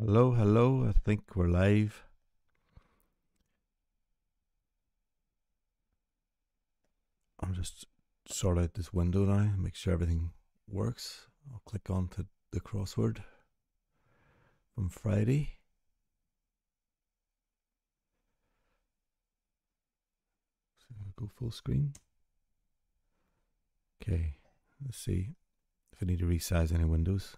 Hello, hello. I think we're live. I'll just sort out this window now, make sure everything works. I'll click on to the crossword from Friday. So go full screen. Okay, let's see if I need to resize any windows.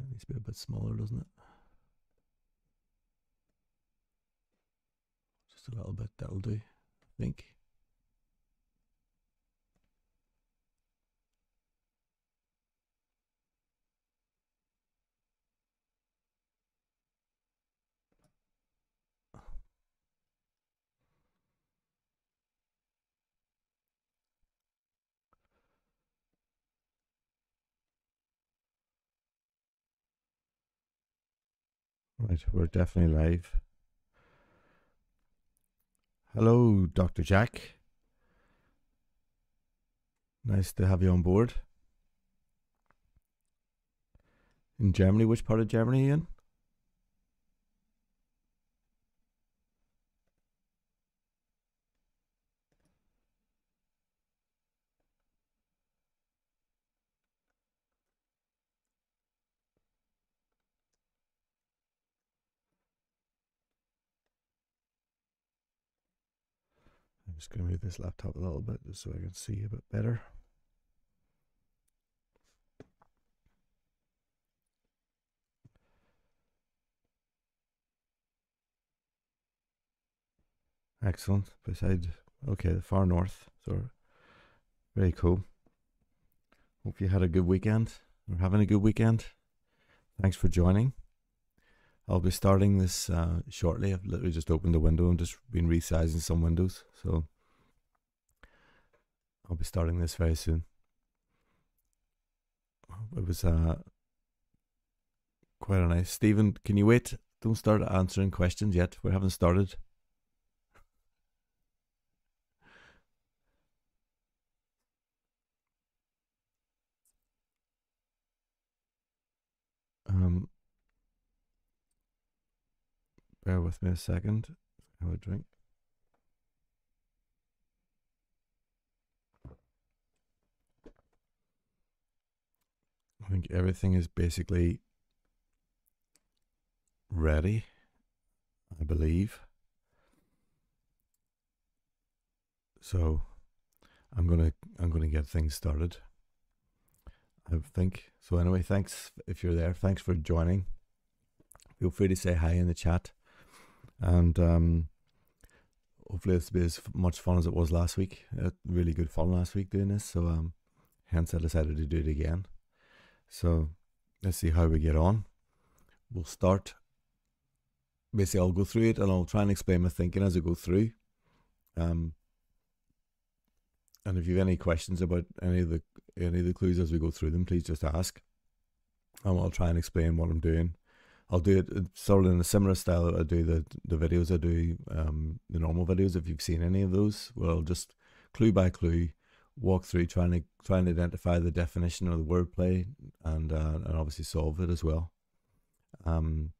It needs to be a bit smaller, doesn't it? Just a little bit, that'll do, I think. Right, we're definitely live. Hello, Dr. Jack. Nice to have you on board. In Germany, which part of Germany are you in? Just going to move this laptop a little bit just so I can see a bit better. Excellent. Beside, okay, the far north. So, very cool. Hope you had a good weekend or having a good weekend. Thanks for joining. I'll be starting this uh, shortly. I've literally just opened the window and just been resizing some windows. So, I'll be starting this very soon. It was uh, quite a nice. Stephen, can you wait? Don't start answering questions yet. We haven't started. Um, bear with me a second. Have a drink. I think everything is basically ready. I believe. So I'm gonna I'm gonna get things started. I think so. Anyway, thanks if you're there. Thanks for joining. Feel free to say hi in the chat, and um, hopefully it's be as much fun as it was last week. Uh, really good fun last week doing this. So um, hence I decided to do it again. So let's see how we get on. We'll start. Basically, I'll go through it and I'll try and explain my thinking as I go through. Um, and if you have any questions about any of the any of the clues as we go through them, please just ask. And I'll try and explain what I'm doing. I'll do it uh, sort of in a similar style I do the the videos I do, um, the normal videos. If you've seen any of those, well, I'll just clue by clue walk through trying to try and identify the definition of the wordplay and uh, and obviously solve it as well. Um,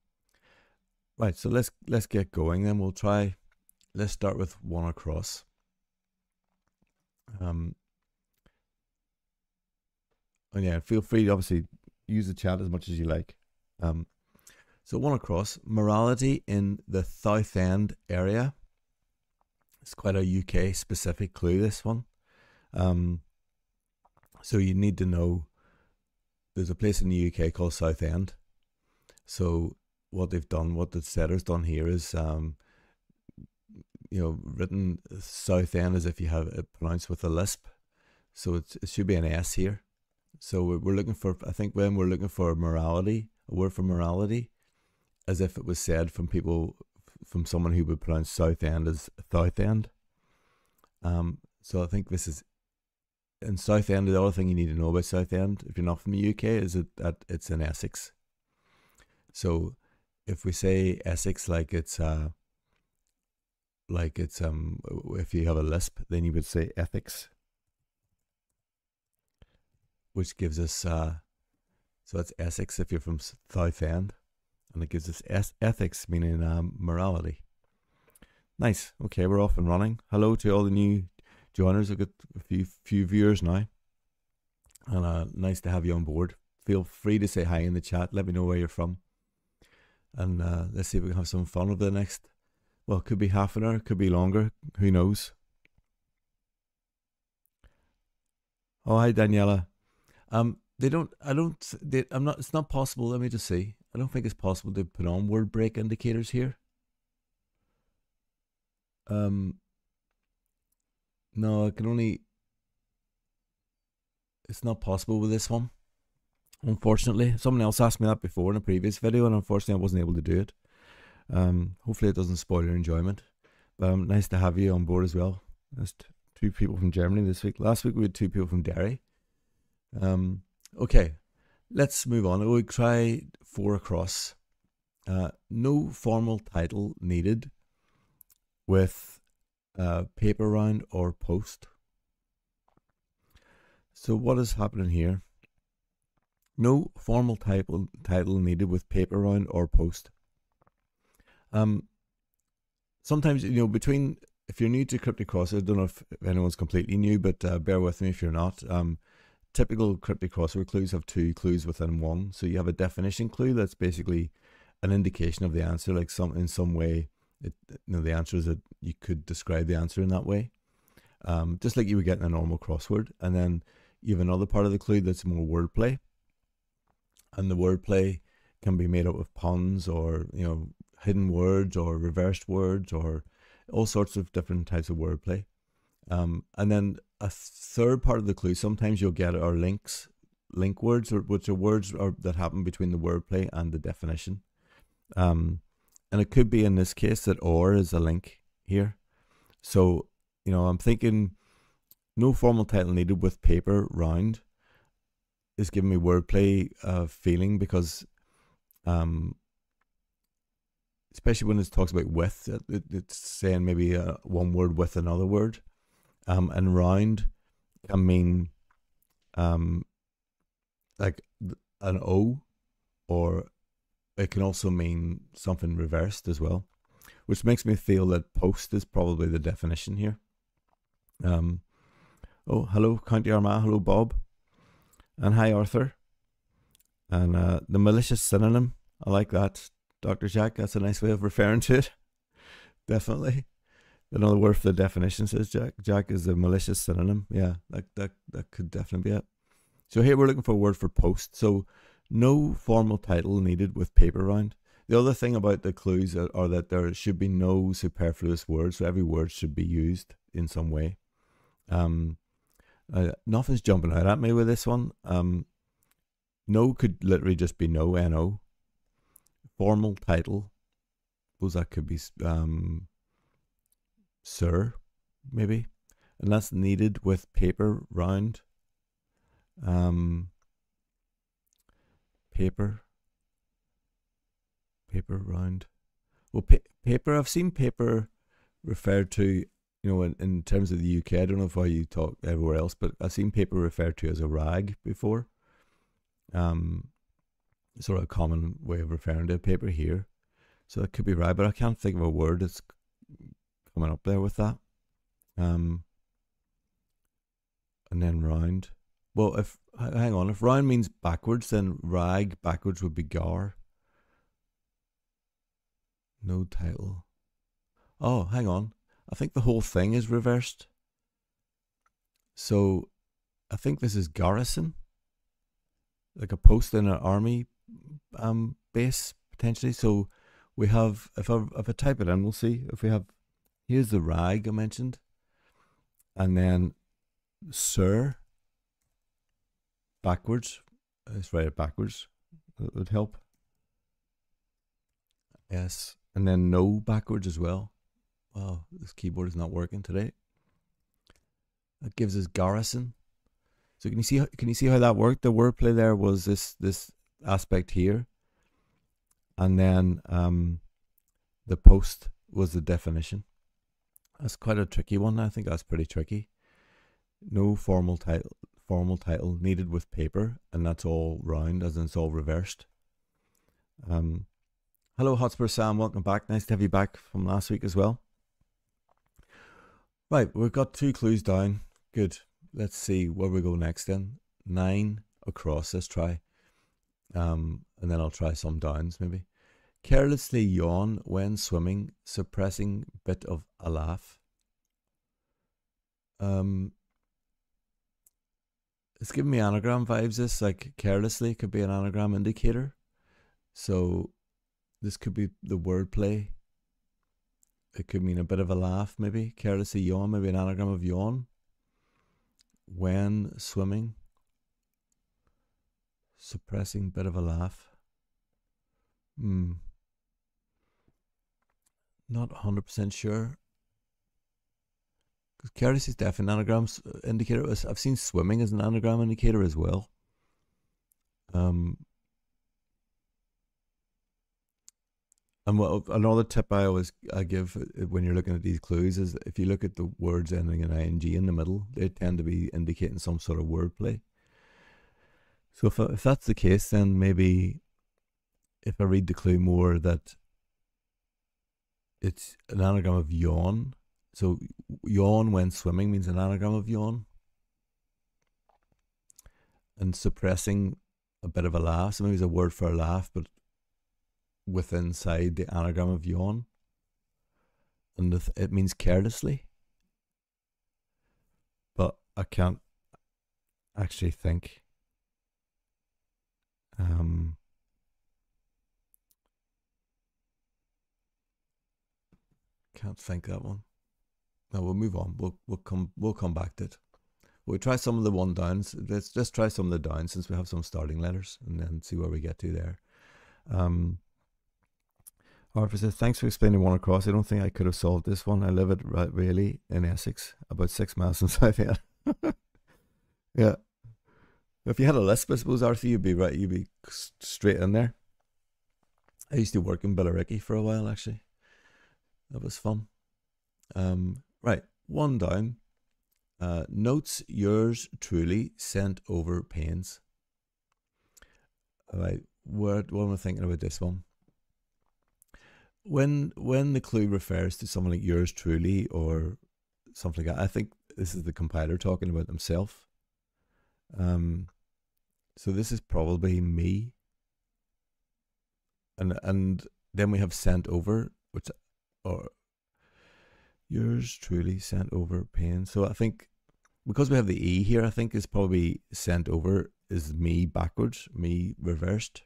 right, so let's let's get going. Then we'll try. Let's start with one across. Um, and yeah, feel free to obviously use the chat as much as you like. Um, so one across morality in the South End area. It's quite a UK specific clue. This one. Um, so you need to know there's a place in the UK called South End. So what they've done, what the setter's done here is, um, you know, written South End as if you have it pronounced with a lisp. So it should be an S here. So we're, we're looking for, I think when we're looking for morality, a word for morality, as if it was said from people, from someone who would pronounce South End as South End. Um, so I think this is in South End, the other thing you need to know about South End, if you're not from the UK, is that, that it's in Essex. So if we say Essex like it's uh like it's um if you have a lisp then you would say ethics which gives us uh so that's Essex if you're from Southend and it gives us ethics meaning um, morality nice okay we're off and running hello to all the new joiners i've got a few few viewers now and uh nice to have you on board feel free to say hi in the chat let me know where you're from and uh, let's see if we can have some fun over the next well, could be half an hour, could be longer. Who knows? Oh, hi, Daniela. Um, they don't. I don't. They, I'm not. It's not possible. Let me just see. I don't think it's possible to put on word break indicators here. Um. No, I can only. It's not possible with this one. Unfortunately, someone else asked me that before in a previous video, and unfortunately, I wasn't able to do it. Um, hopefully, it doesn't spoil your enjoyment. But um, nice to have you on board as well. There's two people from Germany this week. Last week we had two people from Derry. Um, okay, let's move on. We'll try four across. Uh, no formal title needed with uh, paper round or post. So what is happening here? No formal title title needed with paper round or post. Um, sometimes you know between if you're new to cryptic crossword, I don't know if anyone's completely new, but uh, bear with me if you're not. Um, typical cryptic crossword clues have two clues within one. So you have a definition clue that's basically an indication of the answer, like some in some way. It, you know, the answer is that you could describe the answer in that way, um, just like you would get in a normal crossword. And then you have another part of the clue that's more wordplay, and the wordplay can be made up of puns or you know hidden words or reversed words or all sorts of different types of wordplay. Um, and then a third part of the clue, sometimes you'll get are links, link words, or, which are words are, that happen between the wordplay and the definition. Um, and it could be in this case that or is a link here. So, you know, I'm thinking no formal title needed with paper round is giving me wordplay uh, feeling because um, especially when it talks about with, it, it's saying maybe uh, one word with another word. Um, and round can mean um, like an O, or it can also mean something reversed as well, which makes me feel that post is probably the definition here. Um, oh, hello, County Armagh. Hello, Bob. And hi, Arthur. And uh, the malicious synonym, I like that. Dr. Jack. That's a nice way of referring to it. Definitely. Another word for the definition says Jack. Jack is a malicious synonym. Yeah, that, that, that could definitely be it. So here we're looking for a word for post. So no formal title needed with paper round. The other thing about the clues are, are, that there should be no superfluous words. So every word should be used in some way. Um, uh, nothing's jumping out at me with this one. Um, no could literally just be no, no formal title. Suppose that could be um, Sir, maybe. unless needed with paper round. Um, paper. Paper round. Well, pa- paper, I've seen paper referred to, you know, in, in terms of the UK. I don't know if how you talk everywhere else, but I've seen paper referred to as a rag before. Um, sort of a common way of referring to a paper here. So that could be right, but I can't think of a word that's coming up there with that. Um, and then round. Well, if hang on, if round means backwards, then rag backwards would be gar. No title. Oh, hang on. I think the whole thing is reversed. So I think this is garrison. Like a post in an army um, base potentially. So we have, if I, if I type it in, we'll see if we have, here's the rag I mentioned, and then sir backwards. Let's write it backwards. That would help. Yes, and then no backwards as well. Wow, this keyboard is not working today. That gives us garrison. So can you see? Can you see how that worked? The wordplay there was this this aspect here. And then um, the post was the definition. That's quite a tricky one. I think that's pretty tricky. No formal title formal title needed with paper, and that's all round, as in it's all reversed. Um, hello, Hotspur Sam. Welcome back. Nice to have you back from last week as well. Right, we've got two clues down. Good. Let's see where we go next then. Nine across. Let's try. Um, and then I'll try some downs maybe. Carelessly yawn when swimming, suppressing bit of a laugh. Um, it's giving me anagram vibes. This like carelessly could be an anagram indicator. So this could be the wordplay. It could mean a bit of a laugh, maybe carelessly yawn, maybe an anagram of yawn. When swimming, suppressing bit of a laugh. Hmm. Not 100% sure. Because Keris is definitely an anagram uh, indicator. I've seen swimming as an anagram indicator as well. Um, and what, another tip I always I give uh, when you're looking at these clues is if you look at the words ending in ing in the middle, they tend to be indicating some sort of wordplay. So if if that's the case, then maybe if I read the clue more that it's an anagram of yawn so yawn when swimming means an anagram of yawn. And suppressing a bit of a laugh. So maybe it's a word for a laugh, but with inside the anagram of yawn. And it means carelessly. But I can't actually think. Um, can't think that one. No, we'll move on. We'll we'll come we'll come back to it. We'll try some of the one downs. Let's just try some of the downs since we have some starting letters, and then see where we get to there. Um, Harper says, "Thanks for explaining one across. I don't think I could have solved this one. I live at Rayleigh in Essex, about six miles from Southend. yeah, if you had a list, I suppose Arthur, you'd be right. You'd be straight in there. I used to work in Billericay for a while, actually. That was fun. Um, Right, one down. Uh, notes yours truly sent over pains. All right, what, what am I thinking about this one? When when the clue refers to someone like yours truly or something like that, I think this is the compiler talking about himself. Um, so this is probably me. And and then we have sent over, which or Yours truly sent over pain. So I think because we have the E here, I think is probably sent over is me backwards, me reversed.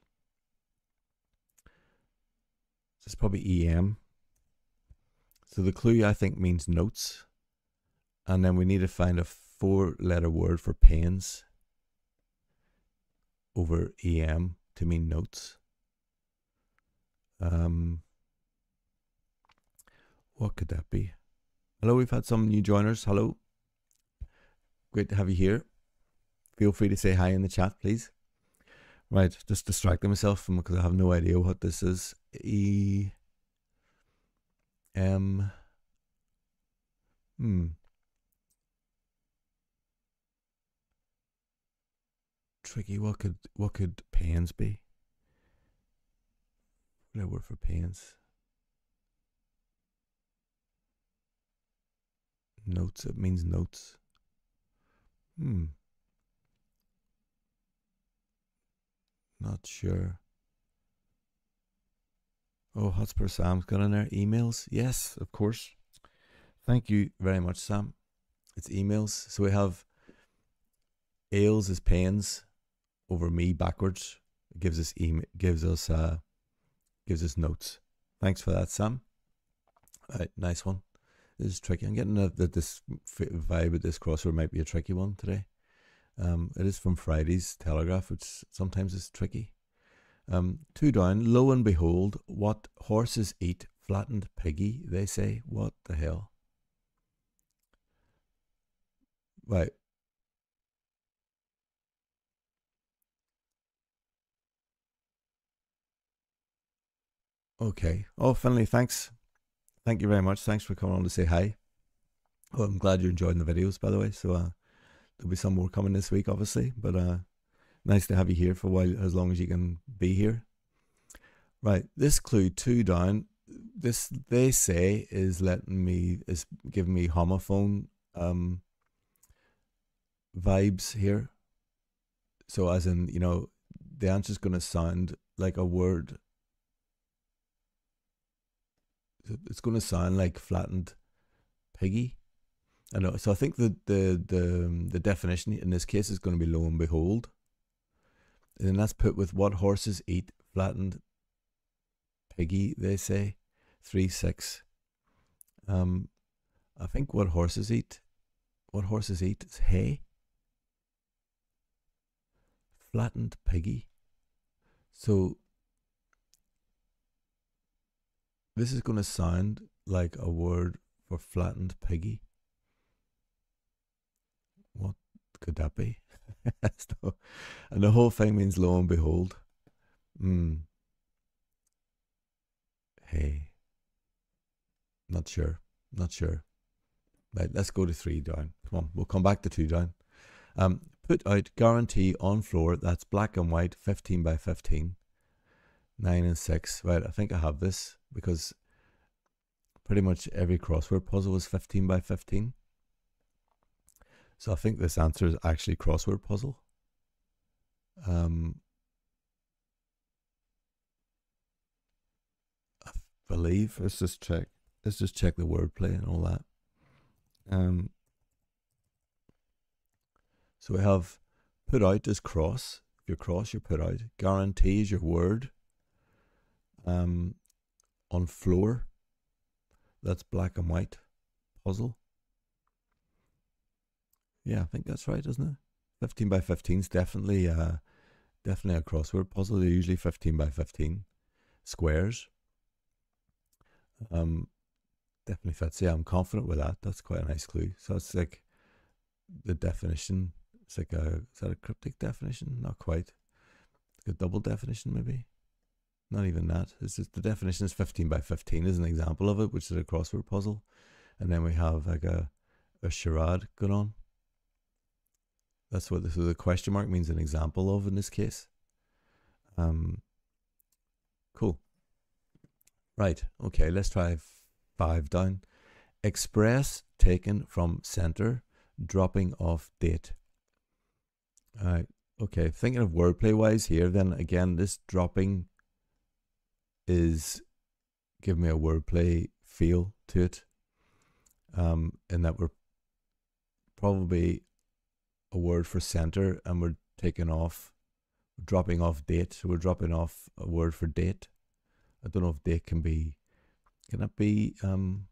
So it's probably EM. So the clue I think means notes. And then we need to find a four letter word for pains over EM to mean notes. Um, what could that be? Hello, we've had some new joiners. Hello. Great to have you here. Feel free to say hi in the chat, please. Right, just distracting myself from because I have no idea what this is. E M Hmm. Tricky. What could what could pains be? What word for pains? Notes, it means notes. Hmm. Not sure. Oh, Hotspur Sam's got in there. Emails? Yes, of course. Thank you very much, Sam. It's emails. So we have ails is pains over me backwards. It gives us email gives us uh gives us notes. Thanks for that, Sam. All right, nice one. This is tricky. I'm getting that this vibe at this crossword might be a tricky one today. Um, it is from Friday's Telegraph, which sometimes is tricky. Um, two down. Lo and behold, what horses eat flattened piggy. They say, what the hell? Right. Okay. Oh, Finley, thanks. Thank you very much. Thanks for coming on to say hi. I'm glad you're enjoying the videos, by the way. So uh, there'll be some more coming this week, obviously. But uh, nice to have you here for a while, as long as you can be here. Right, this clue two down. This they say is letting me is giving me homophone um vibes here. So as in, you know, the answer is going to sound like a word. It's going to sound like flattened piggy. I know. So I think the the the the definition in this case is going to be lo and behold. And that's put with what horses eat flattened piggy. They say three six. Um, I think what horses eat, what horses eat is hay. Flattened piggy. So this is going to sound like a word for flattened piggy. What could that be? and the whole thing means lo and behold. Hmm. Hey. Not sure. Not sure. Right, let's go to three down. Come on, we'll come back to two down. Um, put out guarantee on floor that's black and white, 15 by 15. 9 and 6. Right, I think I have this because pretty much every crossword puzzle is 15 by 15. So I think this answer is actually crossword puzzle. Um, I believe. Let's just check. Let's just check the wordplay and all that. Um, so we have put out is cross. If you're cross, you're put out. Guarantee is your word. Um, on floor, that's black and white puzzle. Yeah, I think that's right, isn't it? 15 by 15 is definitely, uh, definitely a crossword puzzle. They're usually 15 by 15 squares. Um, definitely fits. Yeah, I'm confident with that. That's quite a nice clue. So it's like the definition. It's like a, is that a cryptic definition? Not quite. a double definition, maybe. Not even that. It's just the definition is 15 by 15 is an example of it, which is a crossword puzzle. And then we have like a, a charade going on. That's what this, the question mark means an example of in this case. Um, cool. Right. Okay. Let's try five down. Express taken from center, dropping off date. All right. Okay. Thinking of wordplay wise here, then again, this dropping is give me a wordplay feel to it. Um, in that we're probably a word for center and we're taking off, dropping off date. So we're dropping off a word for date. I don't know if date can be, can that be um,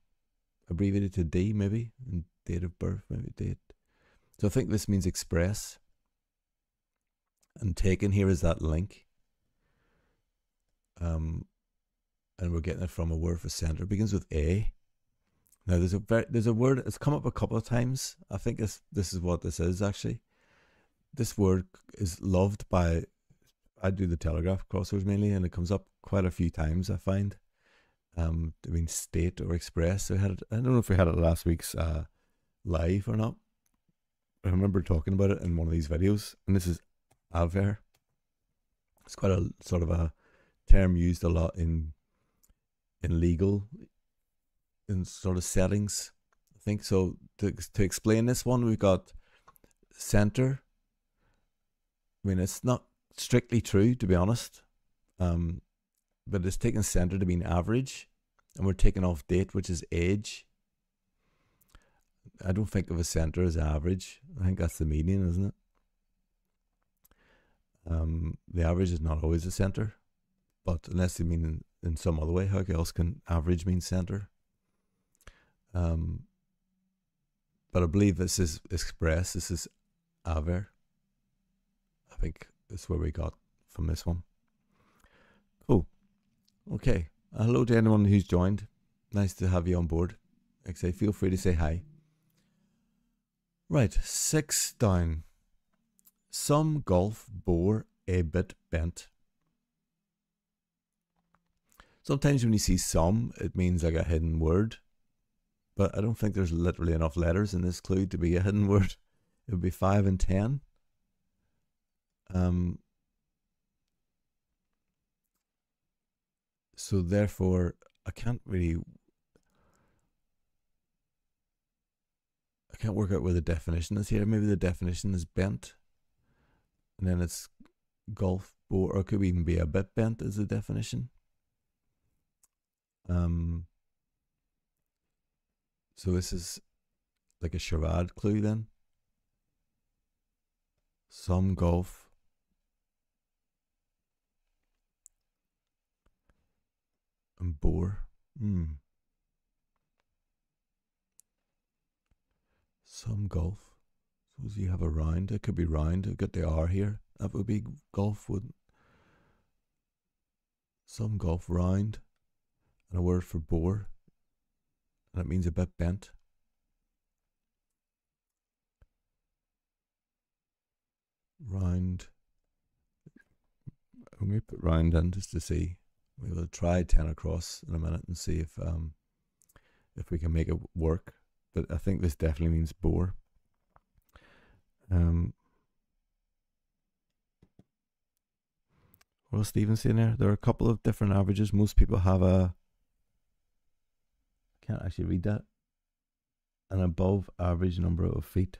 abbreviated to D maybe? And date of birth, maybe date. So I think this means express. And taken here is that link. Um, and we're getting it from a word for center. It begins with A. Now there's a very, there's a word it's come up a couple of times. I think this this is what this is actually. This word is loved by I do the Telegraph crosswords mainly, and it comes up quite a few times. I find. Um, I mean state or express. I had it, I don't know if we had it last week's uh, live or not. I remember talking about it in one of these videos, and this is aver. It's quite a sort of a term used a lot in in legal in sort of settings. I think so. To to explain this one, we've got center. I mean, it's not strictly true to be honest, um, but it's taken center to mean average, and we're taking off date, which is age. I don't think of a center as average. I think that's the median, isn't it? Um, the average is not always a center, but unless you mean in, some other way, how else can average mean center? Um, but I believe this is express. This is aver. I think that's where we got from this one. Cool. Okay. Uh, hello to anyone who's joined. Nice to have you on board. Like I say, feel free to say hi. Right, six down. Some golf bore a bit bent. Sometimes when you see some, it means like a hidden word. but I don't think there's literally enough letters in this clue to be a hidden word. It would be five and ten. Um, so therefore, I can't really, I can't work out where the definition is here. Maybe the definition is bent, and then it's golf ball, or it could even be a bit bent as the definition. Um. So this is like a charade clue then. Some golf. And bore. Hmm. Some golf. Suppose you have a round. It could be round. I've got the R here. That would be golf, wouldn't Some golf round. And a word for bore. And it means a bit bent. Round. Going to put round in just to see. We will try 10 across in a minute and see if um if we can make it work. But I think this definitely means bore. Um, well, Stephen saying there, there are a couple of different averages. Most people have a can't actually read that. An above average number of feet.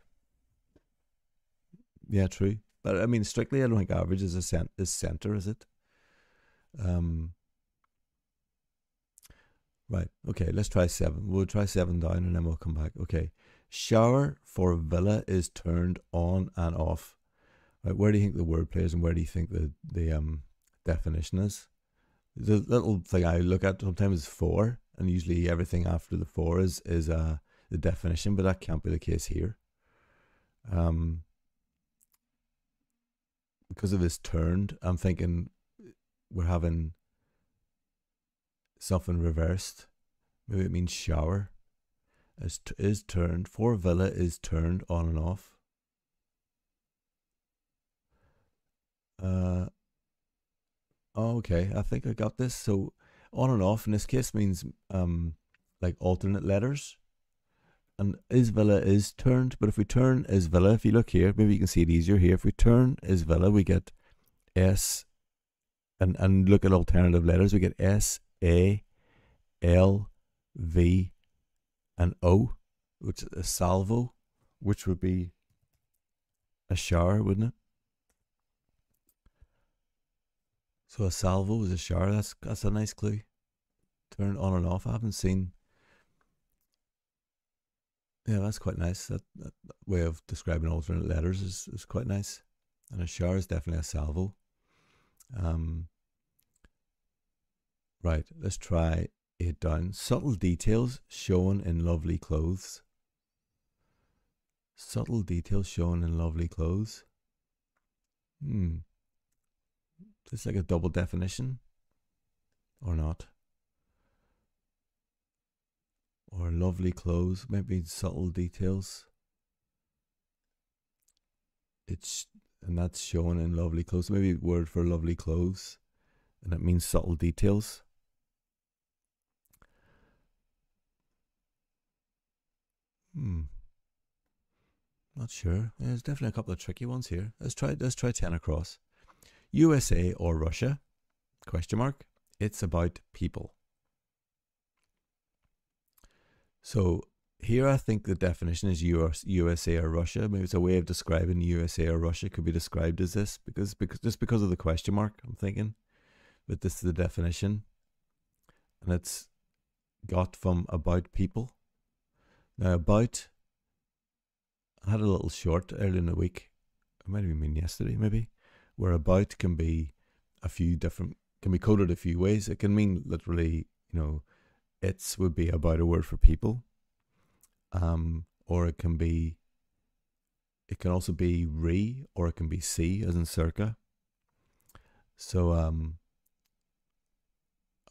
Yeah, true. But I mean, strictly, I don't think average is a cent is center, is it? Um. Right. Okay. Let's try seven. We'll try seven down, and then we'll come back. Okay. Shower for villa is turned on and off. Right. Where do you think the word plays, and where do you think the the um definition is? The little thing I look at sometimes is four and usually everything after the four is is uh, the definition, but that can't be the case here. Um, because of this turned, I'm thinking we're having something reversed. Maybe it means shower. Is is turned. For villa is turned on and off. Uh. Okay, I think I got this. So on and off in this case means um like alternate letters. And is is turned, but if we turn is if you look here, maybe you can see it easier here. If we turn is we get S and and look at alternative letters, we get S A L V and O, which is a salvo, which would be a shower, wouldn't it? So a salvo is a shower. That's that's a nice clue. Turn on and off. I haven't seen. Yeah, that's quite nice. That, that way of describing alternate letters is, is quite nice. And a shower is definitely a salvo. Um, right, let's try it down. Subtle details shown in lovely clothes. Subtle details shown in lovely clothes. Hmm. It's like a double definition or not. Or lovely clothes, maybe subtle details. It's and that's shown in lovely clothes. Maybe word for lovely clothes, and that means subtle details. Hmm. Not sure. There's definitely a couple of tricky ones here. Let's try. Let's try ten across. USA or Russia? Question mark. It's about people. So here I think the definition is US, USA or Russia. Maybe it's a way of describing USA or Russia could be described as this because because just because of the question mark, I'm thinking. But this is the definition. And it's got from about people. Now about I had a little short earlier in the week. It might have been yesterday, maybe where about can be a few different can be coded a few ways. It can mean literally, you know, it's would be about a word for people. Um, or it can be it can also be re or it can be see as in circa. So um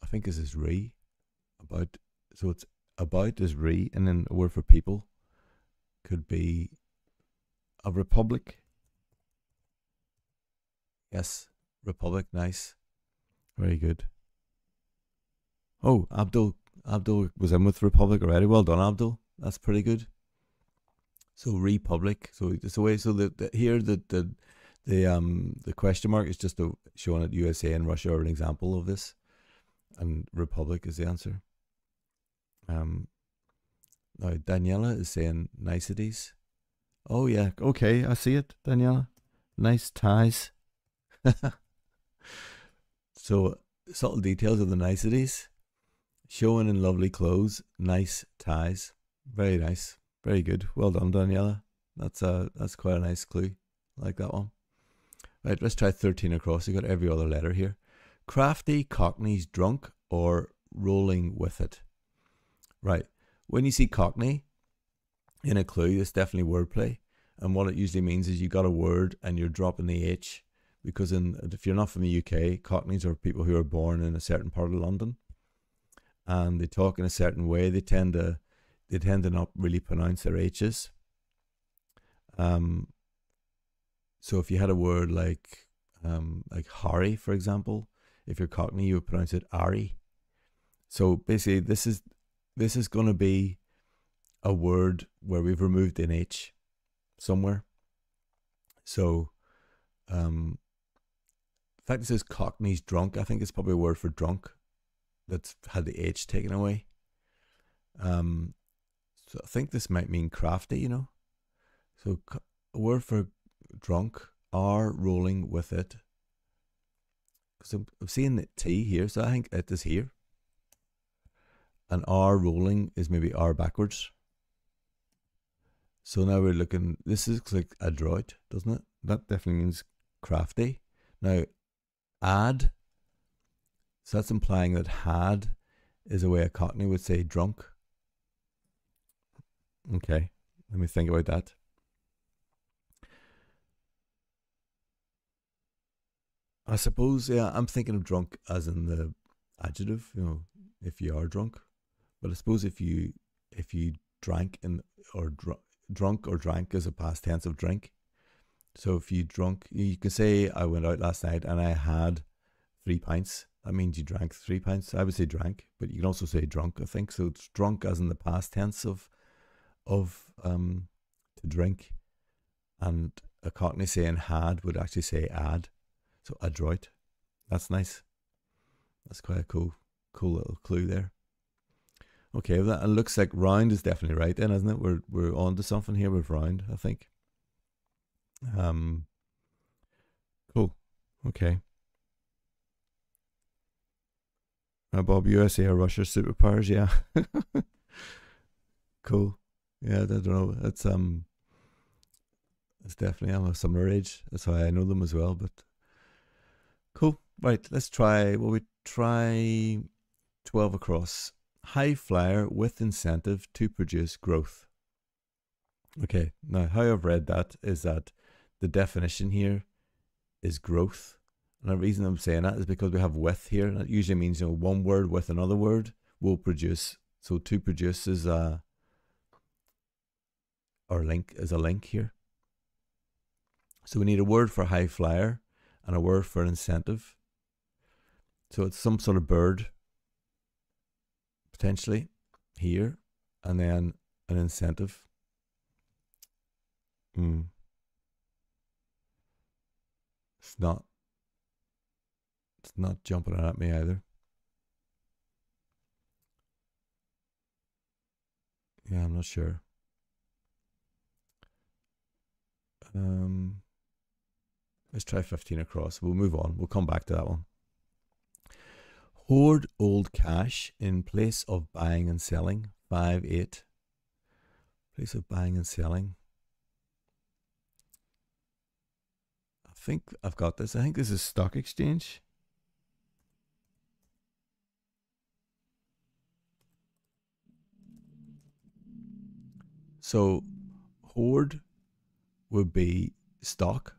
I think this is re about so it's about is re and then a word for people could be a republic Yes, Republic, nice. Very good. Oh, Abdul Abdul was in with Republic already. Well done, Abdul. That's pretty good. So Republic. So it's a way. So the, the here the the the um the question mark is just a, showing that USA and Russia are an example of this, and Republic is the answer. Um. Now Daniela is saying niceties. Oh yeah. Okay, I see it, Daniela. Nice ties. so subtle details of the niceties. Showing in lovely clothes, nice ties. Very nice. Very good. Well done, Daniela. That's a that's quite a nice clue. Like that one. Right, let's try 13 across. You got every other letter here. Crafty, Cockney's drunk, or rolling with it. Right. When you see Cockney in a clue, it's definitely wordplay. And what it usually means is you got a word and you're dropping the H because in if you're not from the UK, Cockneys are people who are born in a certain part of London and they talk in a certain way. They tend to they tend to not really pronounce their H's. Um, so if you had a word like um, like Harry, for example, if you're Cockney, you would pronounce it Ari. So basically, this is this is going to be a word where we've removed an H somewhere. So, um, it says Cockney's drunk, I think it's probably a word for drunk that's had the H taken away. Um, so I think this might mean crafty, you know. So a word for drunk, R rolling with it. Because I'm, I'm seeing the T here, so I think it is here. And R rolling is maybe R backwards. So now we're looking, this is like adroit, doesn't it? That definitely means crafty. Now, add, so that's implying that had is a way a cockney would say drunk. Okay, let me think about that. I suppose, yeah, I'm thinking of drunk as in the adjective, you know, if you are drunk. But I suppose if you if you drank in or dr- drunk or drank is a past tense of drink. So if you drunk, you can say I went out last night and I had three pints. That means you drank three pints. I would say drank, but you can also say drunk. I think so. It's drunk as in the past tense of of um to drink, and a Cockney saying had would actually say add. So adroit. That's nice. That's quite a cool cool little clue there. Okay, that looks like round is definitely right then, isn't it? We're we're on to something here with round, I think. Um cool. Okay. Uh, Bob, USA or Russia superpowers, yeah. cool. Yeah, I don't know. It's um it's definitely I'm a summer age. That's why I know them as well, but cool. Right, let's try well we try twelve across high flyer with incentive to produce growth. Okay, now how I've read that is that the definition here is growth. And the reason I'm saying that is because we have with here. That usually means you know one word with another word will produce. So to produce is a or link is a link here. So we need a word for high flyer and a word for incentive. So it's some sort of bird potentially here, and then an incentive. Hmm. It's not. It's not jumping at me either. Yeah, I'm not sure. Um, let's try 15 across. We'll move on. We'll come back to that one. Hoard old cash in place of buying and selling. 5 8. Place of buying and selling. Think I've got this. I think this is stock exchange. So, hoard would be stock,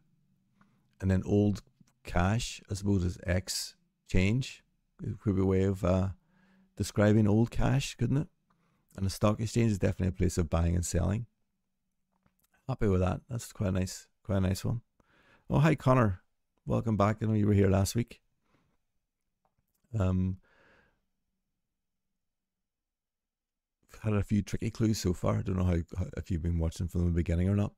and then old cash, I suppose, is X change. It could be a way of uh, describing old cash, couldn't it? And a stock exchange is definitely a place of buying and selling. Happy with that. That's quite a nice, quite a nice one. Oh, hi Connor. Welcome back. I know you were here last week. Um, had a few tricky clues so far. I don't know how, how if you've been watching from the beginning or not,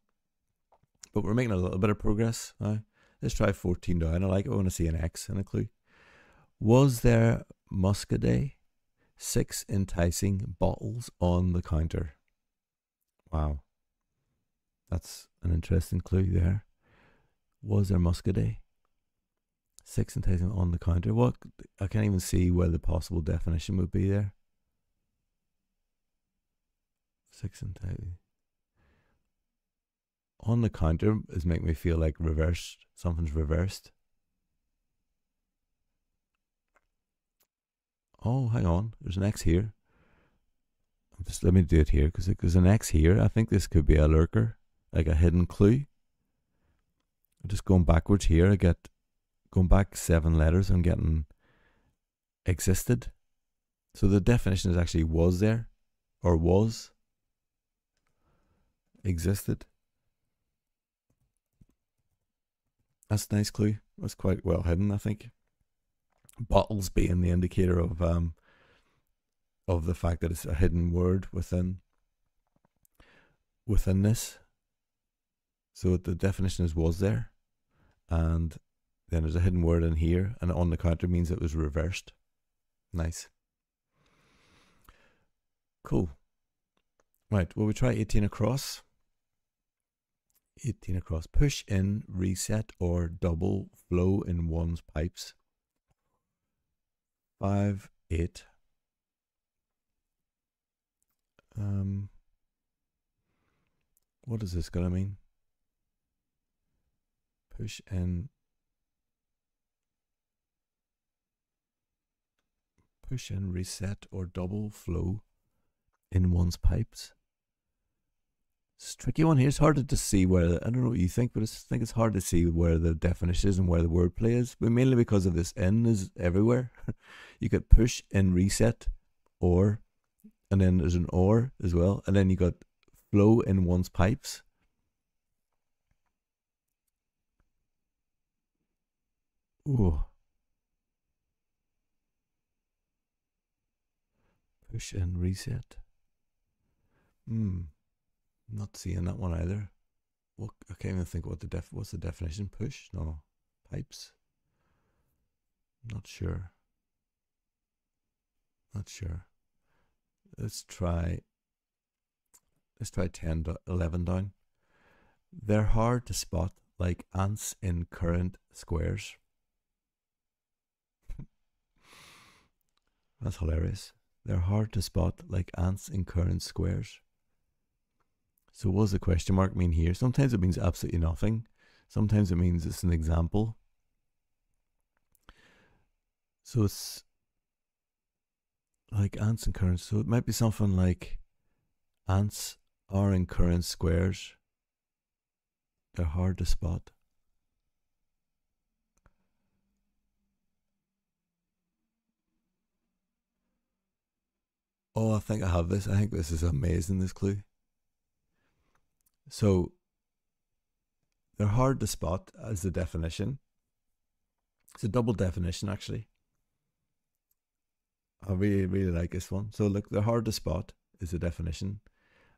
but we're making a little bit of progress now. Let's try 14 down. I like it. I want to see an X and a clue. Was there Muscadet? Six enticing bottles on the counter. Wow. That's an interesting clue there. Was there Muscadet? Six enticing on the counter. What? I can't even see where the possible definition would be there. Six enticing. On the counter is making me feel like reversed. Something's reversed. Oh, hang on. There's an X here. Just let me do it here because there's an X here. I think this could be a lurker, like a hidden clue. Just going backwards here. I get going back seven letters. I'm getting existed. So the definition is actually was there or was existed. That's a nice clue. That's quite well hidden, I think bottles being the indicator of um of the fact that it's a hidden word within within this. So the definition is was there, and then there's a hidden word in here, and on the counter means it was reversed. Nice. Cool. Right, will we try 18 across? 18 across. Push in, reset, or double flow in one's pipes five, eight. Um, what is this gonna mean? Push and push and reset or double flow in one's pipes. It's a tricky one here. It's hard to see where I don't know what you think, but I think it's hard to see where the definition is and where the wordplay is. But mainly because of this N is everywhere. you got push and reset, or, and then there's an or as well, and then you got flow in one's pipes. Ooh. Push and reset. Hmm. Not seeing that one either. What I can't even think what the def what's the definition? Push? No. Pipes? Not sure. Not sure. Let's try let's try 10 11 down. They're hard to spot like ants in current squares. That's hilarious. They're hard to spot like ants in current squares. So what does the question mark mean here? Sometimes it means absolutely nothing. Sometimes it means it's an example. So it's like ants and currents. So it might be something like ants are in current squares. They're hard to spot. Oh, I think I have this. I think this is amazing, this clue. So they're hard to spot as the definition. It's a double definition, actually. I really, really like this one. So, look, they're hard to spot is the definition.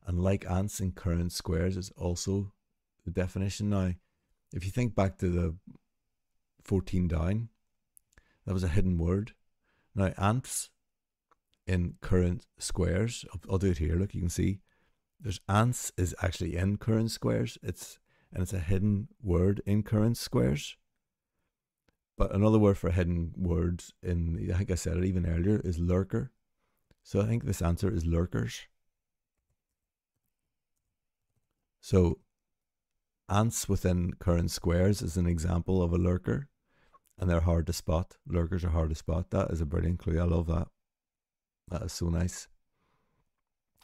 And like ants in current squares is also the definition. Now, if you think back to the 14 down, that was a hidden word. Now, ants in current squares, I'll, I'll do it here. Look, you can see there's ants is actually in current squares. It's and it's a hidden word in current squares. But another word for hidden words in I think I said it even earlier is lurker. So I think this answer is lurkers. So ants within current squares is an example of a lurker and they're hard to spot. Lurkers are hard to spot. That is a brilliant clue. I love that. That is so nice.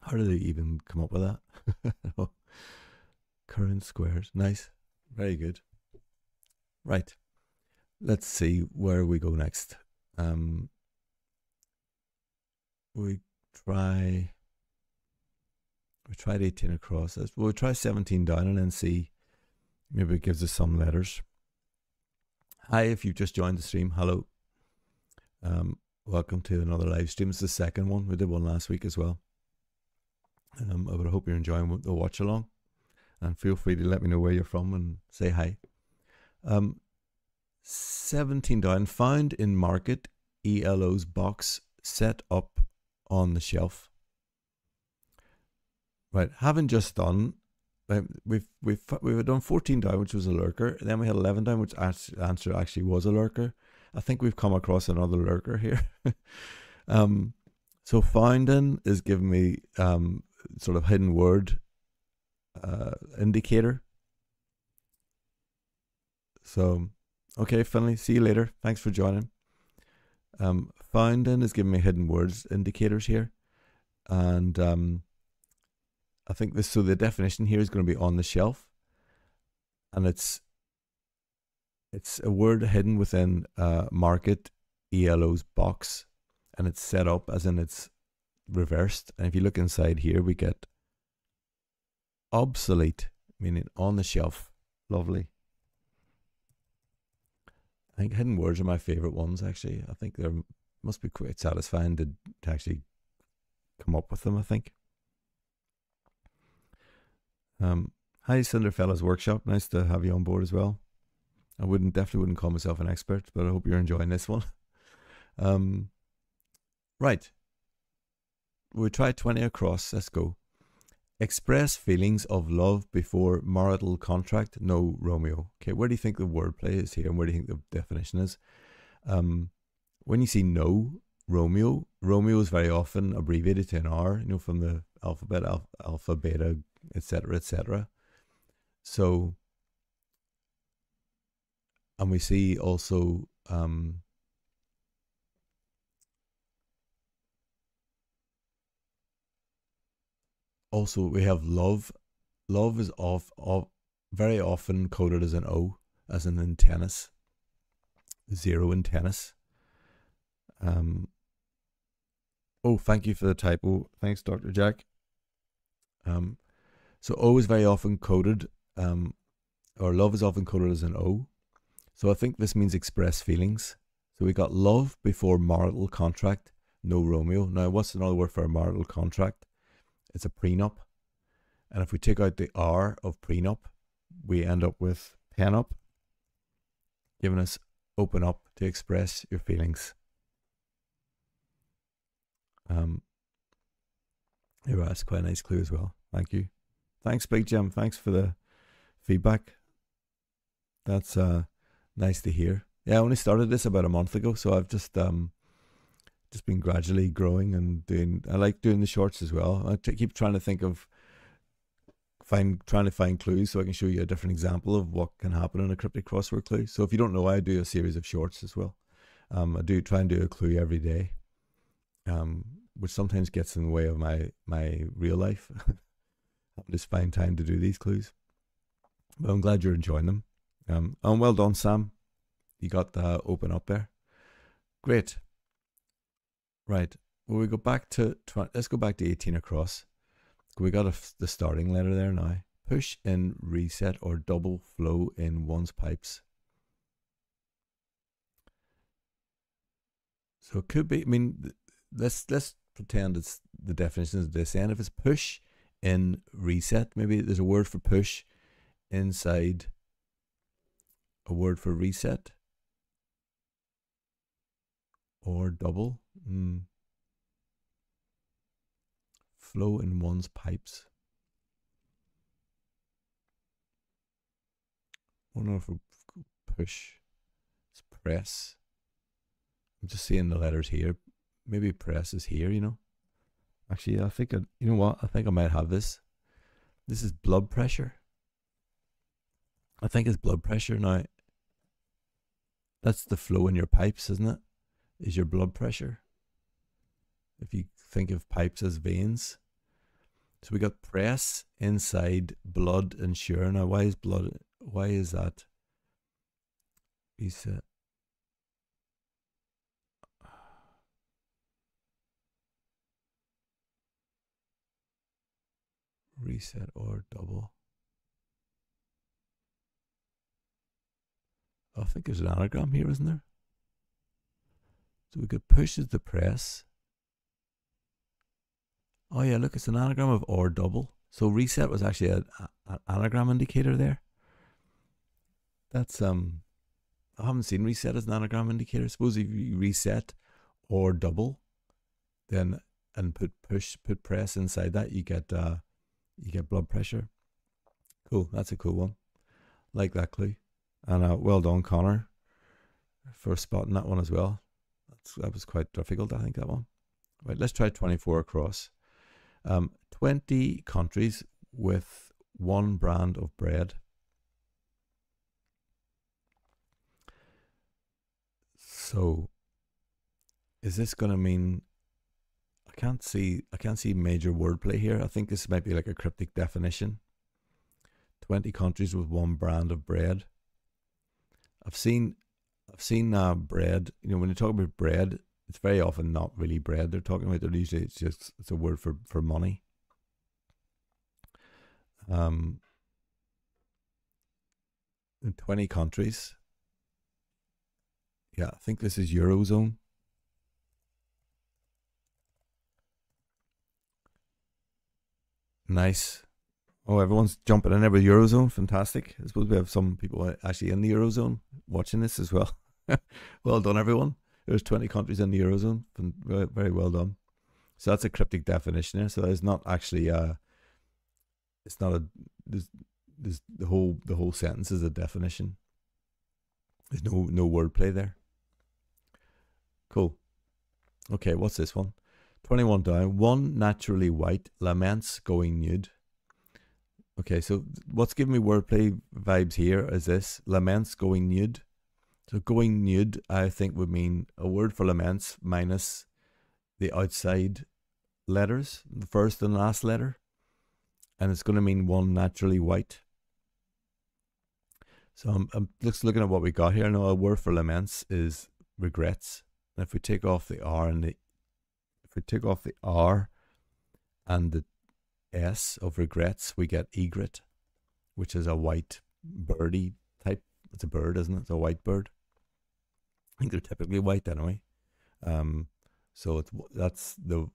How do they even come up with that? Current squares. Nice. Very good. Right. Let's see where we go next. Um, we try. We tried 18 across. We'll try 17 down and then see. Maybe it gives us some letters. Hi, if you've just joined the stream, hello. Um, welcome to another live stream. It's the second one. We did one last week as well. Um, I would hope you're enjoying the watch along, and feel free to let me know where you're from and say hi. Um, 17 down, found in market ELO's box set up on the shelf. Right, haven't just done. We've we've we've done 14 down, which was a lurker. Then we had 11 down, which answer actually was a lurker. I think we've come across another lurker here. um, so finding is giving me um, sort of hidden word uh, indicator. So, okay, Finley, see you later. Thanks for joining. Um, finding is giving me hidden words indicators here, and um, I think this. So the definition here is going to be on the shelf, and it's it's a word hidden within uh, market ELO's box, and it's set up as in it's reversed. And if you look inside here, we get obsolete, meaning on the shelf. Lovely. I think hidden words are my favorite ones. Actually, I think they must be quite satisfying to, to actually come up with them. I think. Um, hi, Cinderfellas Workshop. Nice to have you on board as well. I wouldn't definitely wouldn't call myself an expert, but I hope you're enjoying this one. Um, right. We try 20 across. Let's go. Express feelings of love before marital contract. No Romeo. Okay, where do you think the wordplay is here, and where do you think the definition is? Um, when you see no Romeo, Romeo is very often abbreviated to an R. You know, from the alphabet, alpha, alpha beta, etc., etc. So and we see also um, also we have love. Love is of of very often coded as an O, as in in tennis. Zero in tennis. Um. Oh, thank you for the typo. Thanks, Doctor Jack. Um, so O is very often coded, um, or love is often coded as an O. So I think this means express feelings. So we got love before marital contract, no Romeo. Now, what's another word for a marital contract? It's a prenup. And if we take out the R of prenup, we end up with penup, giving us open up to express your feelings. Um, here, that's quite a nice clue as well. Thank you. Thanks, Big Jim. Thanks for the feedback. That's uh, nice to hear. Yeah, I only started this about a month ago, so I've just um just been gradually growing and doing. I like doing the shorts as well. I t- keep trying to think of find trying to find clues so I can show you a different example of what can happen in a cryptic crossword clue. So if you don't know, I do a series of shorts as well. Um, I do try and do a clue every day, um, which sometimes gets in the way of my my real life. I just find time to do these clues. But I'm glad you're enjoying them. Um, and well done, Sam. You got that open up there. Great. Right. Well, we go back to, let's go back to 18 across. We got a, the starting letter there now. Push in, reset, or double flow in one's pipes. So it could be, I mean, let's let's pretend it's the definition is this end. If it's push in reset, maybe there's a word for push inside a word for reset or double. Mm. Flow in one's pipes. Wonder if push. It's press. I'm just seeing the letters here. Maybe press is here, you know. Actually, I think I, you know what? I think I might have this. This is blood pressure. I think it's blood pressure now. That's the flow in your pipes, isn't it? Is your blood pressure. If you think of pipes as veins. So we got press inside blood ensure. Now why is blood why is that? Reset. Reset or double. I think there's an anagram here, isn't there? So we could push the press Oh yeah, look, it's an anagram of or double. So reset was actually an anagram indicator there. That's um, I haven't seen reset as an anagram indicator. Suppose if you reset or double, then and put push put press inside that, you get uh, you get blood pressure. Cool, that's a cool one. Like that clue, and uh, well done, Connor, for spotting that one as well. That's that was quite difficult, I think that one. Right, let's try twenty four across. Um, 20 countries with one brand of bread. So, is this going to mean? I can't see. I can't see major wordplay here. I think this might be like a cryptic definition. Twenty countries with one brand of bread. I've seen, I've seen uh, bread. You know, when you talk about bread, it's very often not really bread they're talking about. They're usually it's just it's a word for for money. Um, in twenty countries. Yeah, I think this is eurozone. Nice. Oh, everyone's jumping in with Eurozone. Fantastic. I suppose we have some people actually in the Eurozone watching this as well. well done, everyone. There's 20 countries in the Eurozone. Very well done. So that's a cryptic definition there. So it's not actually uh it's not a there's, there's the whole the whole sentence is a definition. There's no no wordplay there. Cool. Okay, what's this one? 21 down. One naturally white laments going nude. Okay, so what's giving me wordplay vibes here is this laments going nude. So going nude, I think, would mean a word for laments minus the outside letters, the first and last letter. And it's going to mean one naturally white. So I'm, I'm just looking at what we got here. Now, a word for laments is regrets. And if we take off the R and the, if we take off the R and the S of regrets, we get egret, which is a white birdie type. It's a bird, isn't it? It's a white bird. I think they're typically white anyway. Um, so it's that's the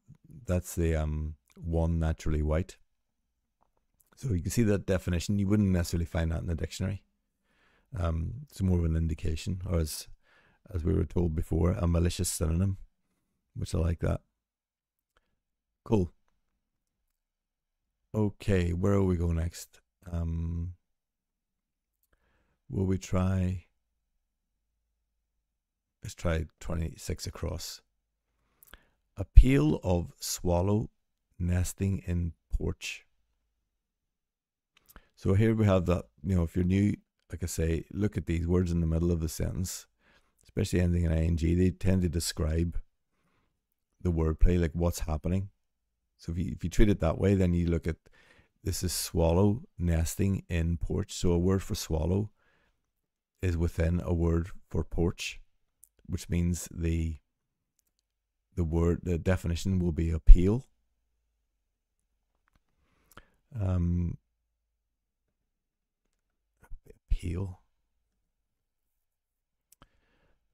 that's the um one naturally white. So you can see that definition. You wouldn't necessarily find that in the dictionary. Um, it's more of an indication, or as as we were told before, a malicious synonym, which I like that. Cool. Okay, where will we go next? Um, will we try? Let's try 26 across. Appeal of swallow nesting in porch. So here we have that, you know, if you're new, like I say, look at these words in the middle of the sentence, especially ending in ing, they tend to describe the wordplay, like what's happening. So if you, if you treat it that way, then you look at this is swallow nesting in porch. So a word for swallow is within a word for porch which means the the word the definition will be appeal. Um, appeal.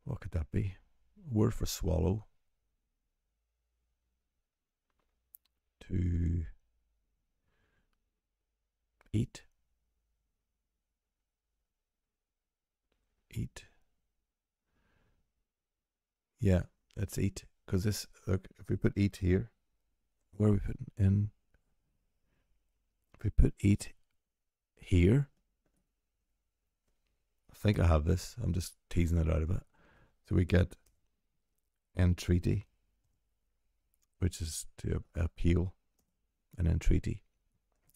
What could that be? Word for swallow. To eat. Eat. Yeah, let's eat. Because this, look, if we put eat here, where are we putting in? If we put eat here, I think I have this. I'm just teasing it out a bit. So we get entreaty, which is to appeal, an entreaty.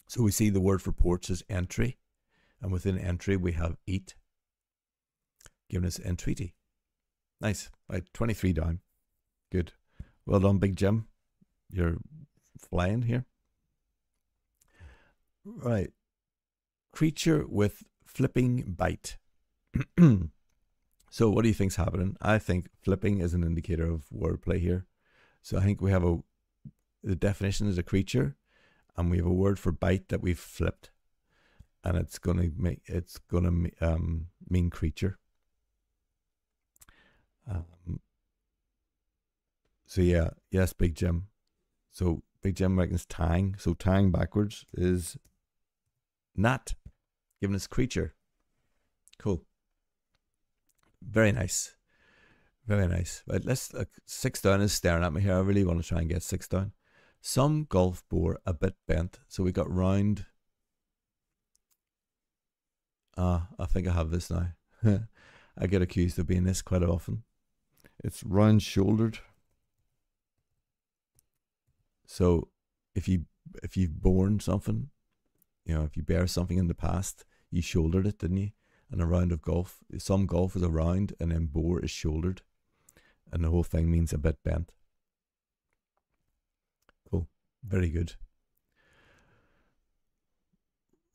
So we see the word for ports is entry, and within entry we have eat, giving us entreaty. Nice. Right, 23 down. Good. Well done, Big Jim. You're flying here. Right. Creature with flipping bite. so, what do you think's happening? I think flipping is an indicator of wordplay here. So, I think we have a the definition is a creature, and we have a word for bite that we've flipped, and it's gonna make it's gonna um, mean creature. Um, so yeah, yes, Big Jim. So Big Jim reckons tang. So tang backwards is not giving us creature. Cool. Very nice. Very nice. Right, let's uh, six down is staring at me here. I really want to try and get six down. Some golf bore a bit bent, so we got round. Ah, I think I have this now. I get accused of being this quite often. It's round shouldered. So if you if you've borne something, you know, if you bear something in the past, you shouldered it, didn't you? And a round of golf, some golf is a round and then bore is shouldered. And the whole thing means a bit bent. Cool. Very good.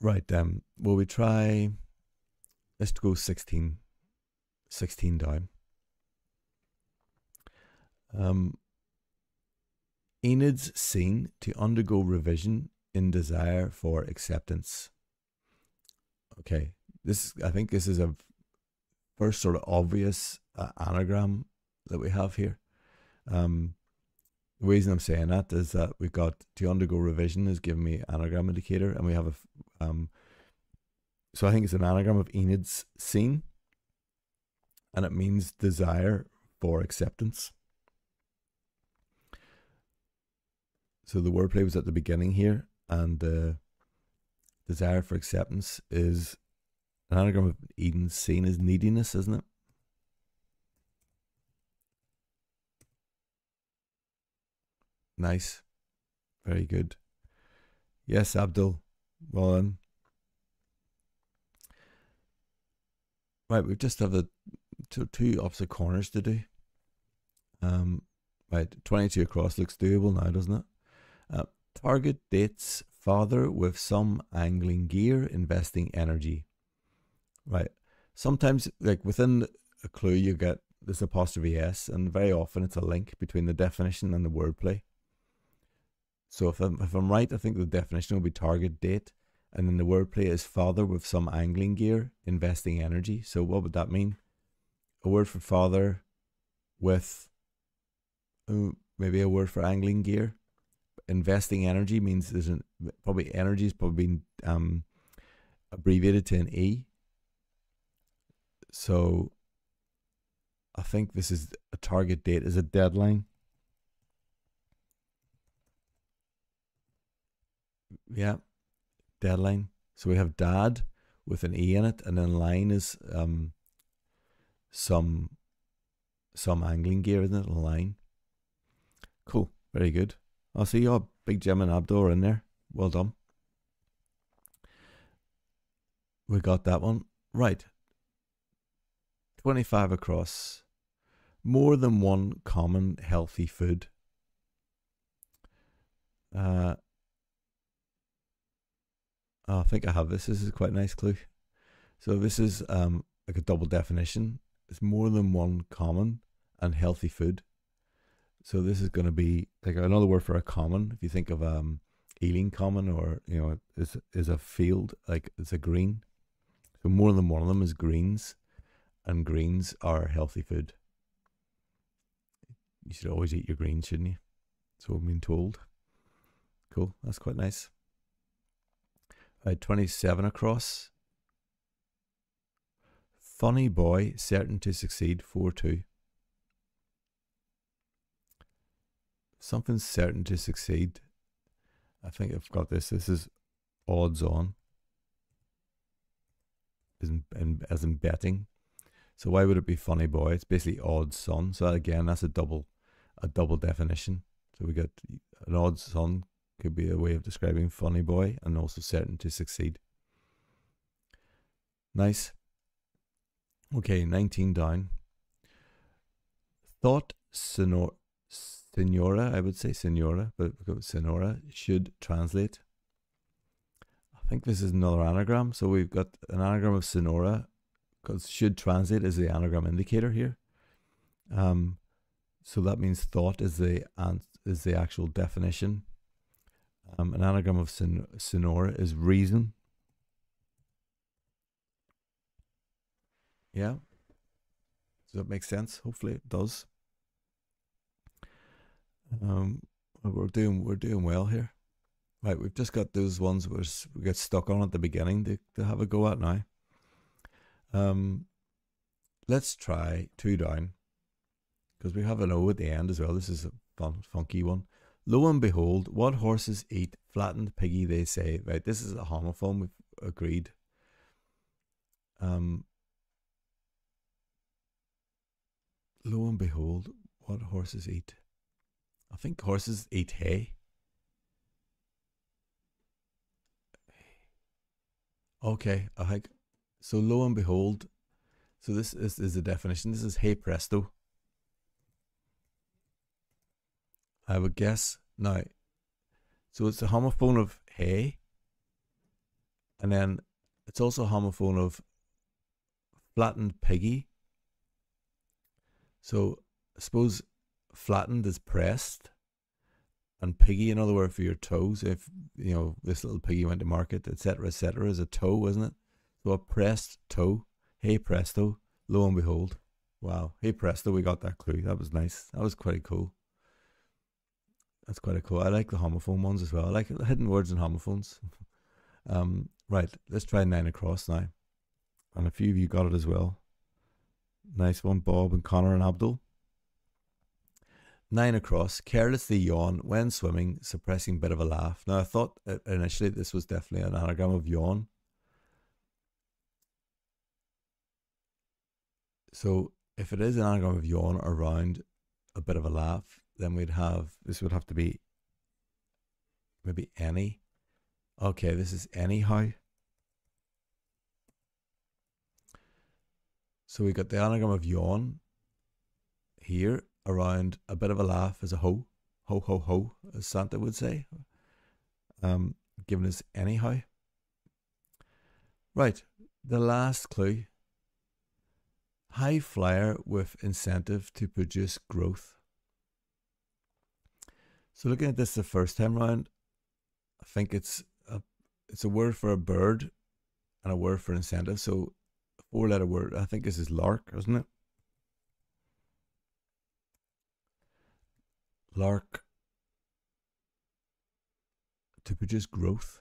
Right, um, will we try let's go 16 16 down. Um Enid's seen to undergo revision in desire for acceptance. Okay, this I think this is a first sort of obvious uh, anagram that we have here. Um, the reason I'm saying that is that we've got to undergo revision is giving me anagram indicator, and we have a um, so I think it's an anagram of Enid's scene, and it means desire for acceptance. So the wordplay was at the beginning here, and the desire for acceptance is an anagram of Eden's scene as neediness, isn't it? Nice. Very good. Yes, Abdul. Well done. Right, we just have the two, two opposite corners to do. Um, right, 22 across looks doable now, doesn't it? Uh, target dates father with some angling gear, investing energy. Right. Sometimes, like within a clue, you get this apostrophe s, and very often it's a link between the definition and the wordplay. So if I'm, if I'm right, I think the definition will be target date, and then the wordplay is father with some angling gear, investing energy. So what would that mean? A word for father with maybe a word for angling gear investing energy means there's an, probably energy is probably been um, abbreviated to an E. So I think this is a target date is a deadline. Yeah, deadline. So we have dad with an E in it, and then line is um some some angling gear, isn't it? A line. Cool. Very good. I'll see your Big Jim and Abdor in there. Well done. We got that one. Right. 25 across. More than one common healthy food. Uh, oh, I think I have this. This is quite a nice clue. So this is um, like a double definition. It's more than one common and healthy food. So this is going to be like another word for a common. If you think of um, Ealing Common, or you know, is is a field like it's a green. So more than one of them is greens, and greens are healthy food. You should always eat your greens, shouldn't you? So I've been told. Cool, that's quite nice. Right, twenty-seven across. Funny boy, certain to succeed. Four two. something's certain to succeed. I think I've got this. This is odds on, as in, as in betting. So why would it be funny boy? It's basically odds on. So again, that's a double, a double definition. So we got an odds on could be a way of describing funny boy and also certain to succeed. Nice. Okay, 19 down. Thought sonor Senora, I would say Senora, but Senora should translate. I think this is another anagram. So we've got an anagram of Senora, because should translate is the anagram indicator here. Um, so that means thought is the is the actual definition. Um, an anagram of sen- Sonora is reason. Yeah. Does that make sense? Hopefully it does. Um, we're doing we're doing well here. Right, we've just got those ones where we get stuck on at the beginning to, to have a go at now. Um, let's try two down because we have an O at the end as well. This is a fun, funky one. Lo and behold, what horses eat flattened piggy, they say. Right, this is a homophone, we've agreed. Um, lo and behold, what horses eat. I think horses eat hay. Okay, I think so. Lo and behold, so this is, is the definition. This is hey presto. I would guess now. So it's a homophone of hey, and then it's also a homophone of flattened piggy. So I suppose flattened is pressed, and piggy, another word for your toes. If you know this little piggy went to market, etc., etc., is a toe, isn't it? So a pressed toe. Hey presto, lo and behold. Wow. Hey presto, we got that clue. That was nice. That was quite cool. That's quite a cool. I like the homophone ones as well. I like hidden words and homophones. um, right, let's try nine across now. And a few of you got it as well. Nice one, Bob and Connor and Abdul. Nine across, carelessly yawn when swimming, suppressing bit of a laugh. Now, I thought initially this was definitely an anagram of yawn, So if it is an anagram of yawn around a bit of a laugh, then we'd have this would have to be maybe any. Okay, this is anyhow. So we got the anagram of yawn here around a bit of a laugh as a ho, ho ho ho, as Santa would say. Um, giving us anyhow. Right, the last clue high flyer with incentive to produce growth. So looking at this the first time round, I think it's a it's a word for a bird and a word for incentive. So four letter word. I think this is lark, isn't it? Lark to produce growth.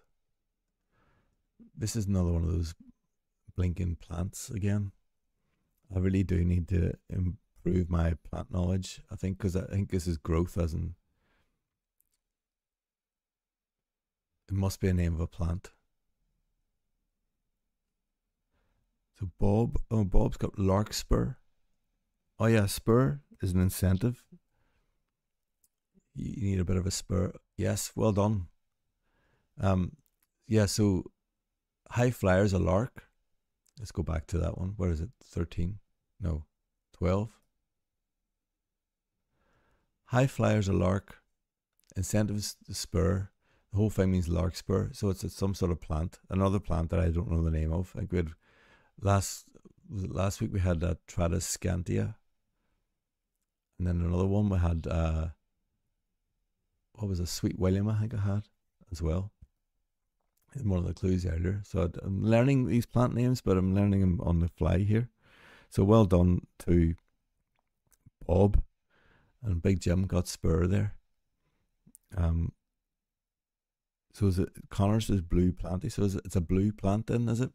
This is another one of those blinking plants again. I really do need to improve my plant knowledge. I think because I think this is growth, as in it must be a name of a plant. So Bob, oh Bob's got larkspur. Oh yeah, spur is an incentive. You need a bit of a spur. Yes, well done. Um, yeah. So high flyers a lark. Let's go back to that one. Where is it? Thirteen. No, 12. High flyers a lark, incentives the spur. Whole thing means larkspur, so it's, it's some sort of plant. Another plant that I don't know the name of. I think we had last last week we had that uh, Tradescantia, and then another one we had uh, what was a sweet William I think I had as well. One of the clues earlier. So I'm learning these plant names, but I'm learning them on the fly here. So well done to Bob and Big Jim got spur there. Um, so is it Connors is blue planty? So is it, it's a blue plant then, is it?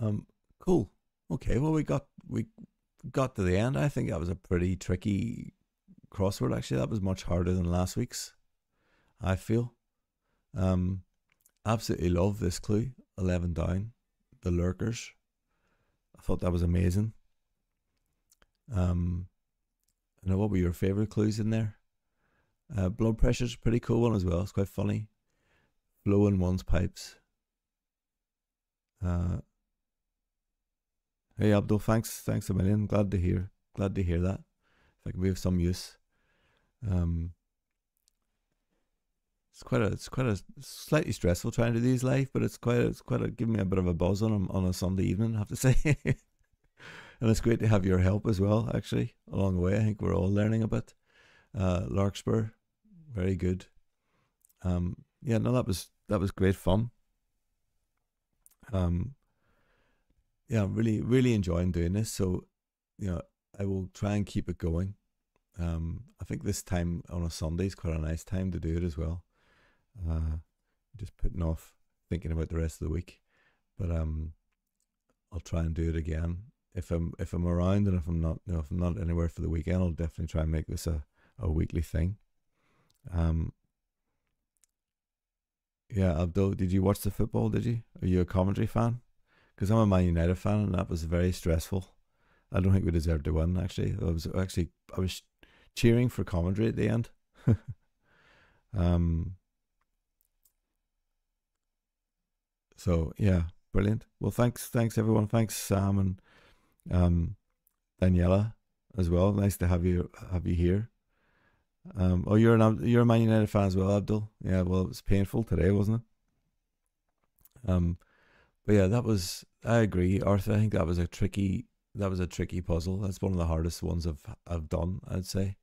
Um, cool. Okay, well we got we got to the end. I think that was a pretty tricky crossword. Actually, that was much harder than last week's. I feel. Um, absolutely love this clue. Eleven down, the lurkers. I thought that was amazing. Um, I know what were your favorite clues in there? Uh, blood pressure's a pretty cool one as well. It's quite funny. Blowing one's pipes. Uh, hey Abdul, thanks, thanks a million. Glad to hear, glad to hear that. If I can be of some use. Um, it's quite a, it's quite a slightly stressful trying to do these live, but it's quite, a, it's quite a, give me a bit of a buzz on them on a Sunday evening. I have to say, and it's great to have your help as well. Actually, along the way, I think we're all learning a bit. Uh, Larkspur, very good. Um, yeah, no, that was that was great fun. Um, yeah, I'm really really enjoying doing this. So, you know, I will try and keep it going. Um, I think this time on a Sunday is quite a nice time to do it as well. Uh, just putting off thinking about the rest of the week, but um, I'll try and do it again if I'm if I'm around and if I'm not, you know, if I'm not anywhere for the weekend, I'll definitely try and make this a, a weekly thing. Um, yeah, Abdul, did you watch the football? Did you? Are you a Coventry fan? Because I'm a Man United fan, and that was very stressful. I don't think we deserved to win. Actually, I was actually I was cheering for Coventry at the end. um. So yeah, brilliant. Well, thanks, thanks everyone. Thanks Sam and um, Daniela as well. Nice to have you have you here. Um, oh, you're an you're a Man United fan as well, Abdul. Yeah, well, it was painful today, wasn't it? Um, but yeah, that was. I agree, Arthur. I think that was a tricky. That was a tricky puzzle. That's one of the hardest ones I've I've done. I'd say.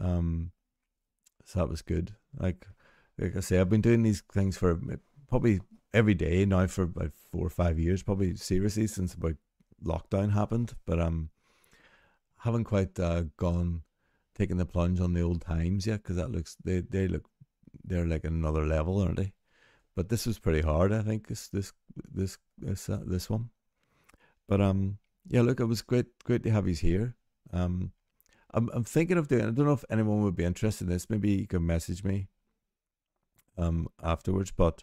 Um, so that was good. Like, like I say, I've been doing these things for probably every day now for about four or five years. Probably seriously since about lockdown happened, but um, haven't quite uh, gone taking the plunge on the old times yet because that looks they they look they're like another level, aren't they? But this was pretty hard, I think. This this this this uh, this one, but um, yeah. Look, it was great great to have you here. Um, I'm I'm thinking of doing. I don't know if anyone would be interested in this. Maybe you can message me. Um, afterwards, but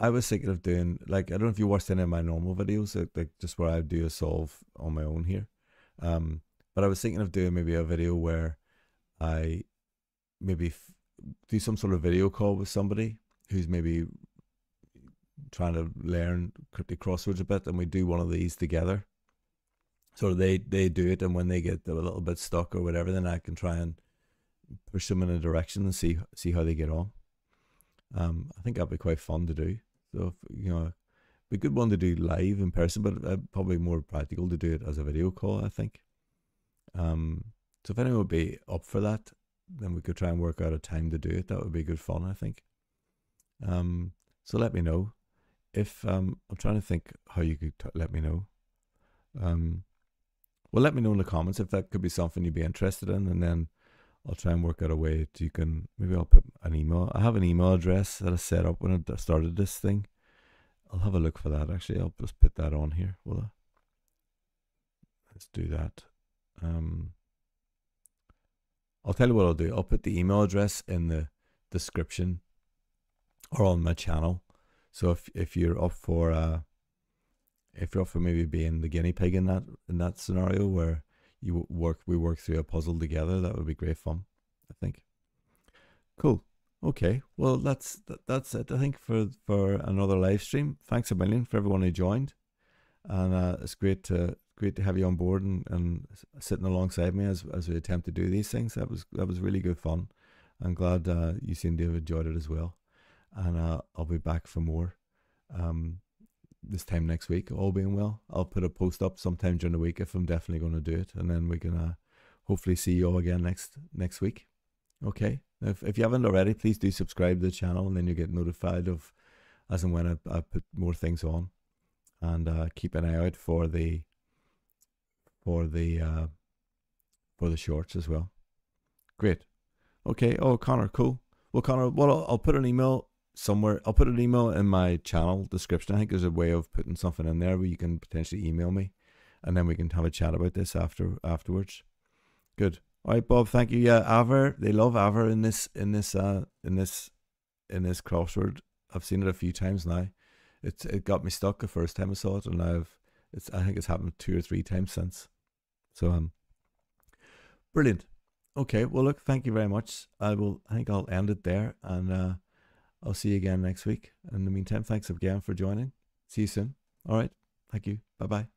I was thinking of doing like I don't know if you watched any of my normal videos, like, like just where I do a solve on my own here. Um, but I was thinking of doing maybe a video where I maybe f- do some sort of video call with somebody who's maybe trying to learn cryptic crosswords a bit, and we do one of these together. So they they do it, and when they get a little bit stuck or whatever, then I can try and push them in a direction and see see how they get on. Um, I think that'd be quite fun to do. So if, you know, be a good one to do live in person, but uh, probably more practical to do it as a video call. I think. Um, so if anyone would be up for that, then we could try and work out a time to do it. That would be good fun. I think. Um, so let me know if um, I'm trying to think how you could t- let me know. Um, well, let me know in the comments if that could be something you'd be interested in, and then I'll try and work out a way that you can. Maybe I'll put an email. I have an email address that I set up when I started this thing. I'll have a look for that. Actually, I'll just put that on here. Will I? Let's do that. Um, I'll tell you what I'll do. I'll put the email address in the description or on my channel. So if if you're up for uh, if you're up for maybe being the guinea pig in that in that scenario where you work we work through a puzzle together. That would be great fun. I think. Cool. Okay. Well, that's that, that's it. I think for for another live stream. Thanks a million for everyone who joined, and uh, it's great to great to have you on board and, and sitting alongside me as as we attempt to do these things. That was that was really good fun. I'm glad uh, you seem to have enjoyed it as well, and uh, I'll be back for more. Um, this time next week, all being well. I'll put a post up sometime during the week if I'm definitely going to do it, and then we can uh, hopefully see you all again next next week. Okay. If if you haven't already, please do subscribe to the channel, and then you get notified of as and when I, I put more things on, and uh, keep an eye out for the for the uh, for the shorts as well. Great. Okay. Oh, Connor, cool. Well, Connor, well, I'll, I'll put an email somewhere. I'll put an email in my channel description. I think there's a way of putting something in there where you can potentially email me, and then we can have a chat about this after afterwards. Good. All right, Bob. Thank you. Yeah, Aver. They love Aver in this in this uh in this in this crossword. I've seen it a few times now. It it got me stuck the first time I saw it, and I've it's I think it's happened two or three times since. So um, brilliant. Okay. Well, look. Thank you very much. I will. I think I'll end it there, and uh, I'll see you again next week. In the meantime, thanks again for joining. See you soon. All right. Thank you. Bye bye.